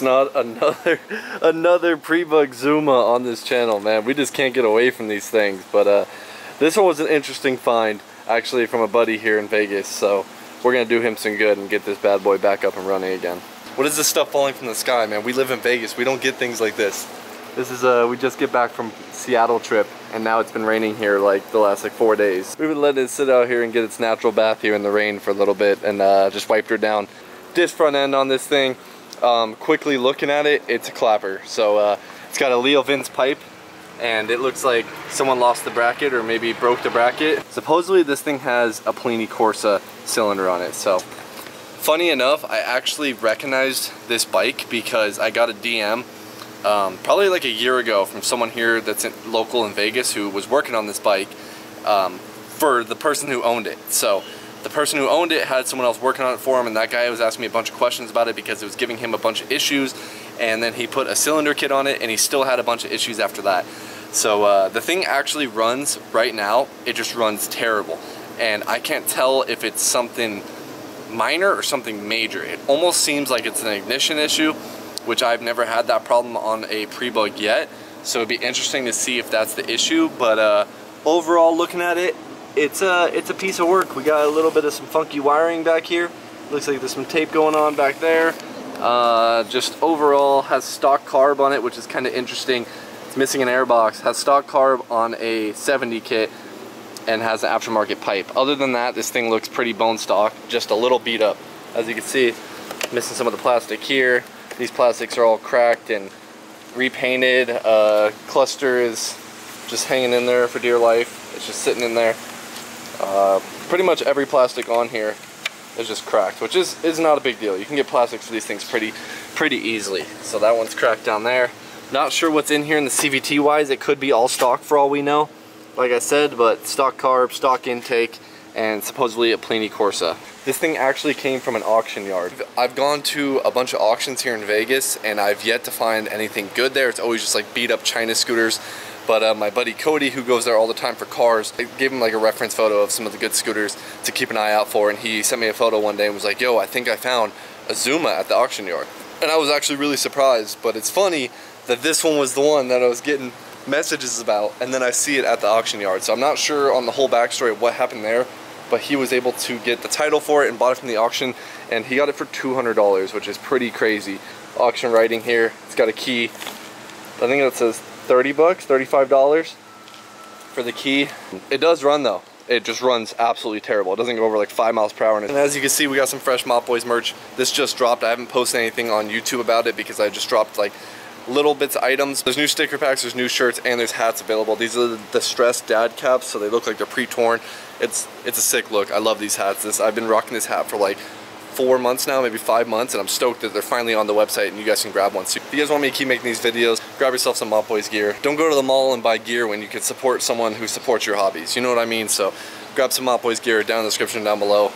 it's not another another pre-bug Zuma on this channel, man. We just can't get away from these things. But uh, this one was an interesting find, actually, from a buddy here in Vegas. So we're gonna do him some good and get this bad boy back up and running again. What is this stuff falling from the sky, man? We live in Vegas. We don't get things like this. This is uh, we just get back from Seattle trip, and now it's been raining here like the last like four days. We've been letting it sit out here and get its natural bath here in the rain for a little bit, and uh, just wiped her down. This front end on this thing, um, quickly looking at it, it's a clapper. So uh, it's got a Leo Vince pipe and it looks like someone lost the bracket or maybe broke the bracket. Supposedly this thing has a Polini Corsa cylinder on it. So funny enough, I actually recognized this bike because I got a DM um, probably like a year ago from someone here that's in, local in Vegas who was working on this bike um, for the person who owned it. So the person who owned it had someone else working on it for him and that guy was asking me a bunch of questions about it because it was giving him a bunch of issues and then he put a cylinder kit on it and he still had a bunch of issues after that. So uh, the thing actually runs right now, it just runs terrible. And I can't tell if it's something minor or something major. It almost seems like it's an ignition issue, which I've never had that problem on a pre-bug yet. So it'd be interesting to see if that's the issue. But uh, overall looking at it, it's a, it's a piece of work. We got a little bit of some funky wiring back here. Looks like there's some tape going on back there. Uh, just overall has stock carb on it, which is kind of interesting. It's missing an airbox, has stock carb on a 70 kit, and has an aftermarket pipe. Other than that, this thing looks pretty bone stock, just a little beat up. As you can see, missing some of the plastic here. These plastics are all cracked and repainted. Uh, cluster is just hanging in there for dear life. It's just sitting in there. Uh, pretty much every plastic on here is just cracked, which is, is not a big deal. You can get plastics for these things pretty, pretty easily. So that one's cracked down there. Not sure what's in here in the CVT wise. It could be all stock for all we know. Like I said, but stock carb, stock intake, and supposedly a Polini Corsa. This thing actually came from an auction yard. I've gone to a bunch of auctions here in Vegas and I've yet to find anything good there. It's always just like beat up China scooters but uh, my buddy Cody, who goes there all the time for cars, I gave him like a reference photo of some of the good scooters to keep an eye out for. And he sent me a photo one day and was like, yo, I think I found a Zuma at the auction yard. And I was actually really surprised. But it's funny that this one was the one that I was getting messages about. And then I see it at the auction yard. So I'm not sure on the whole backstory of what happened there. But he was able to get the title for it and bought it from the auction. And he got it for $200, which is pretty crazy. Auction writing here. It's got a key. I think it says 30 bucks, $35 for the key. It does run though. It just runs absolutely terrible. It doesn't go over like five miles per hour. And as you can see, we got some fresh MOPBOYZ merch. This just dropped. I haven't posted anything on YouTube about it because I just dropped like little bits of items. There's new sticker packs, there's new shirts, and there's hats available. These are the distressed dad caps, so they look like they're pre-torn. It's it's a sick look. I love these hats. This I've been rocking this hat for like four months now, maybe five months, and I'm stoked that they're finally on the website and you guys can grab one. So if you guys want me to keep making these videos, grab yourself some MOPBOYZ gear. Don't go to the mall and buy gear when you can support someone who supports your hobbies. You know what I mean? So grab some MOPBOYZ gear down in the description down below.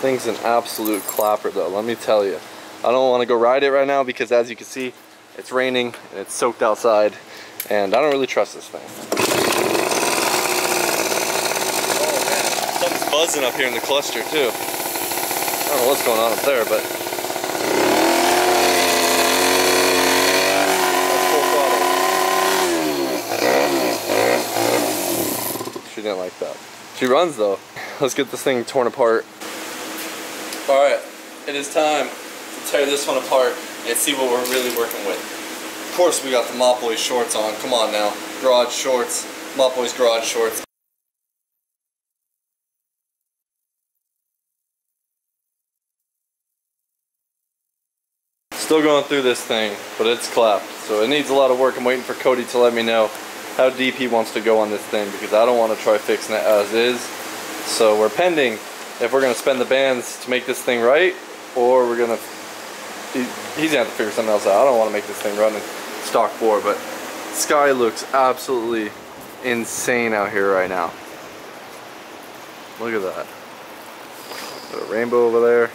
Thing's an absolute clapper though, let me tell you. I don't want to go ride it right now because as you can see, it's raining and it's soaked outside and I don't really trust this thing. Oh man, something's buzzing up here in the cluster too. I don't know what's going on up there, but She didn't like that. She runs though. Let's get this thing torn apart. Alright, it is time to tear this one apart and see what we're really working with. Of course we got the MOPBOYZ shorts on. Come on now. Garage shorts. MOPBOYZ garage shorts. Still going through this thing, but it's clapped. So it needs a lot of work. I'm waiting for Cody to let me know how deep he wants to go on this thing because I don't want to try fixing it as is. So we're pending if we're going to spend the bands to make this thing right or we're going to, he, he's going to have to figure something else out. I don't want to make this thing run in stock four, but sky looks absolutely insane out here right now. Look at that. Rainbow over there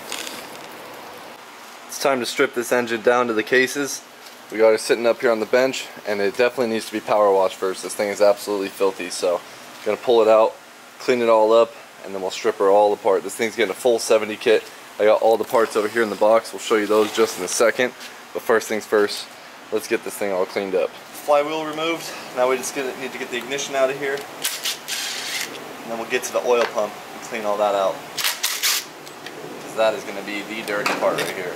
time to strip this engine down to the cases. We got it sitting up here on the bench and it definitely needs to be power washed first. This thing is absolutely filthy. So I'm gonna pull it out, clean it all up, and then we'll strip her all apart. This thing's getting a full 70 kit. I got all the parts over here in the box. We'll show you those just in a second. But first things first, let's get this thing all cleaned up. Flywheel removed. Now we just need to get the ignition out of here. And then we'll get to the oil pump and clean all that out. Because that is going to be the dirty part right here.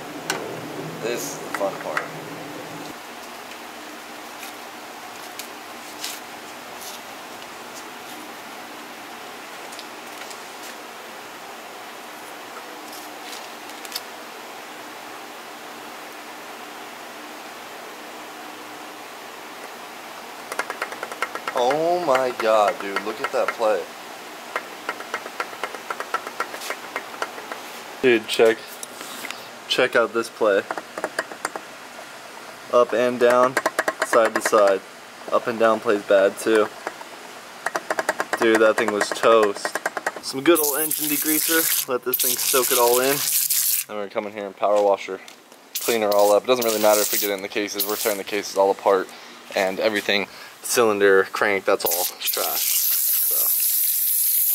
This is the fun part. Oh my god, dude, look at that play. Dude, check check out this play. Up and down, side to side. Up and down plays bad too. Dude, that thing was toast. Some good old engine degreaser. Let this thing soak it all in. Then we're gonna come in here and power washer. Clean her all up. It doesn't really matter if we get in the cases. We're tearing the cases all apart and everything cylinder, crank, that's all trash. So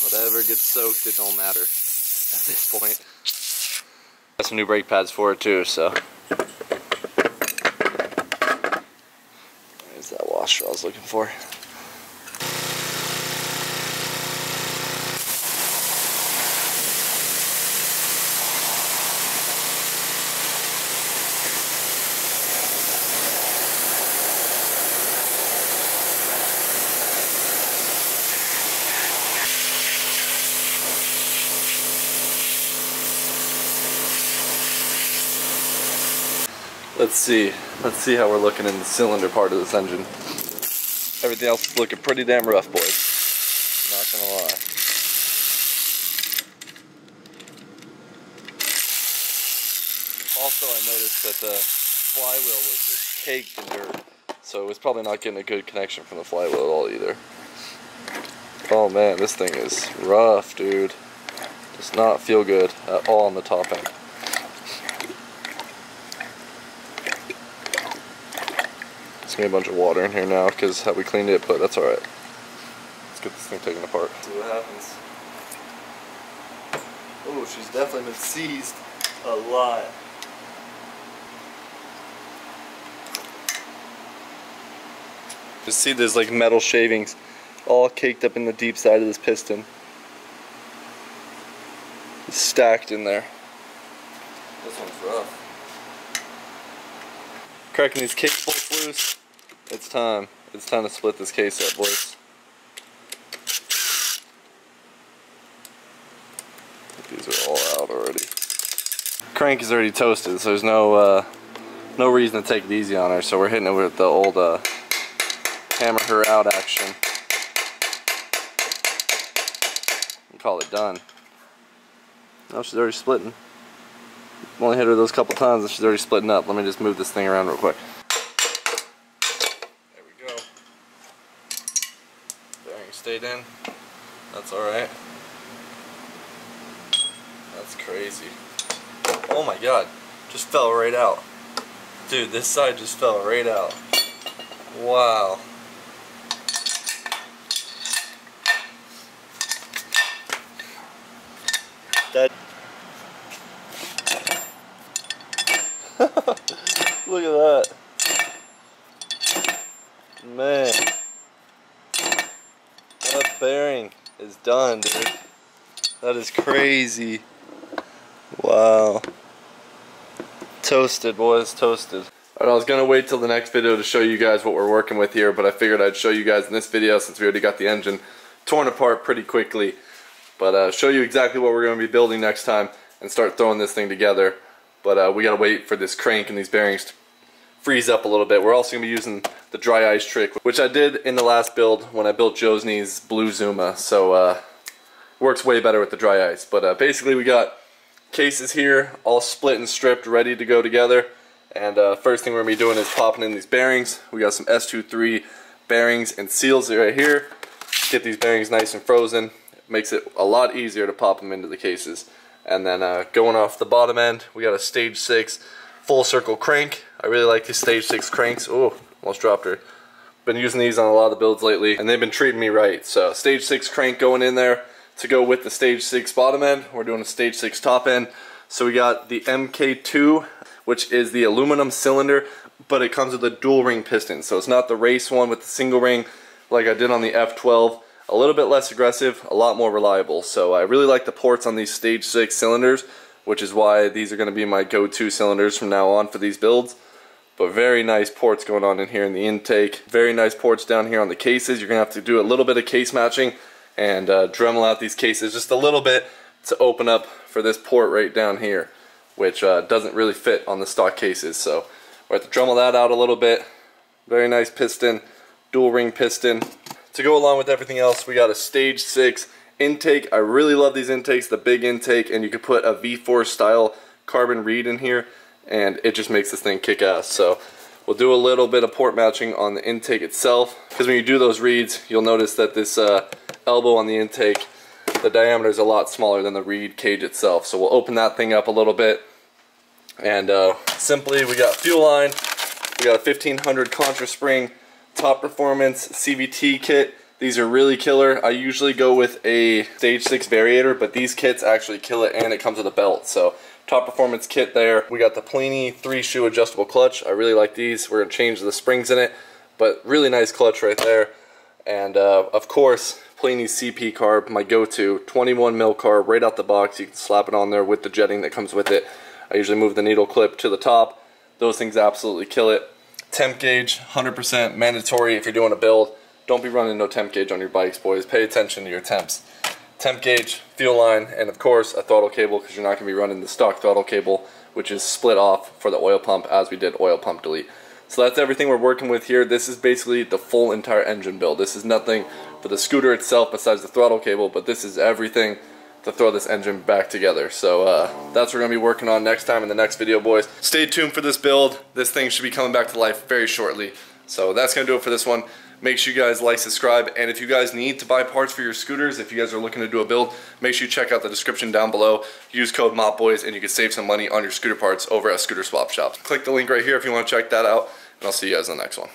whatever gets soaked, it don't matter at this point. Got some new brake pads for it too, so. There's that washer I was looking for. Let's see. Let's see how we're looking in the cylinder part of this engine. Everything else is looking pretty damn rough, boys. Not gonna lie. Also, I noticed that the flywheel was just caked in dirt, so it was probably not getting a good connection from the flywheel at all either. Oh man, this thing is rough, dude. Does not feel good at all on the top end. It's gonna be a bunch of water in here now because how we cleaned it, but that's alright. Let's get this thing taken apart. See what happens. Oh, she's definitely been seized a lot. Just see there's like metal shavings all caked up in the deep side of this piston. It's stacked in there. This one's rough. Cracking these case bolts loose. It's time. It's time to split this case up, boys. These are all out already. Crank is already toasted, so there's no uh, no reason to take it easy on her. So we're hitting it with the old uh, hammer her out action. And call it done. No, she's already splitting. Only hit her those couple times and she's already splitting up. Let me just move this thing around real quick. Stayed in. That's alright. That's crazy. Oh my god. Just fell right out. Dude, this side just fell right out. Wow. That Look at that. Man bearing is done, dude. That is crazy. Wow. Toasted, boys, toasted. Alright, I was gonna wait till the next video to show you guys what we're working with here, but I figured I'd show you guys in this video since we already got the engine torn apart pretty quickly. But uh, show you exactly what we're gonna be building next time and start throwing this thing together. But uh, we gotta wait for this crank and these bearings to freeze up a little bit. We're also gonna be using the dry ice trick, which I did in the last build when I built Josne's Blue Zuma. So uh, works way better with the dry ice. But uh, basically we got cases here, all split and stripped, ready to go together. And uh, first thing we're to be doing is popping in these bearings. We got some S23 bearings and seals right here. Get these bearings nice and frozen. It makes it a lot easier to pop them into the cases. And then uh, going off the bottom end, we got a stage 6 full circle crank. I really like these stage 6 cranks. Oh, Almost dropped her. Been using these on a lot of the builds lately, and they've been treating me right. So stage 6 crank going in there to go with the stage 6 bottom end. We're doing a stage 6 top end. So we got the MK2 which is the aluminum cylinder, but it comes with a dual ring piston. So it's not the race one with the single ring like I did on the F12. A little bit less aggressive, a lot more reliable. So I really like the ports on these stage 6 cylinders, which is why these are going to be my go-to cylinders from now on for these builds. But very nice ports going on in here in the intake. Very nice ports down here on the cases. You're going to have to do a little bit of case matching and uh, Dremel out these cases just a little bit to open up for this port right down here, which uh, doesn't really fit on the stock cases. So we have to Dremel that out a little bit. Very nice piston, dual ring piston. To go along with everything else, we got a stage 6 intake. I really love these intakes, the big intake, and you could put a V4 style carbon reed in here and it just makes this thing kick ass. So we'll do a little bit of port matching on the intake itself because when you do those reeds you'll notice that this uh, elbow on the intake the diameter is a lot smaller than the reed cage itself. So we'll open that thing up a little bit and uh, simply we got fuel line, we got a 1500 Contra Spring top performance CVT kit. These are really killer. I usually go with a stage 6 variator, but these kits actually kill it and it comes with a belt. So top performance kit there. We got the Polini three shoe adjustable clutch. I really like these. We're gonna change the springs in it, but really nice clutch right there. And uh, of course, Polini CP carb, my go-to, 21 mil carb right out the box. You can slap it on there with the jetting that comes with it. I usually move the needle clip to the top. Those things absolutely kill it. Temp gauge, 100% mandatory if you're doing a build. Don't be running no temp gauge on your bikes, boys. Pay attention to your temps temp gauge, fuel line, and of course a throttle cable because you're not going to be running the stock throttle cable which is split off for the oil pump as we did oil pump delete. So that's everything we're working with here. This is basically the full entire engine build. This is nothing for the scooter itself besides the throttle cable, but this is everything to throw this engine back together. So uh, that's what we're going to be working on next time in the next video, boys. Stay tuned for this build. This thing should be coming back to life very shortly. So that's going to do it for this one. Make sure you guys like, subscribe, and if you guys need to buy parts for your scooters, if you guys are looking to do a build, make sure you check out the description down below. Use code MOPBOYZ and you can save some money on your scooter parts over at Scooter Swap Shop. Click the link right here if you want to check that out, and I'll see you guys in the next one.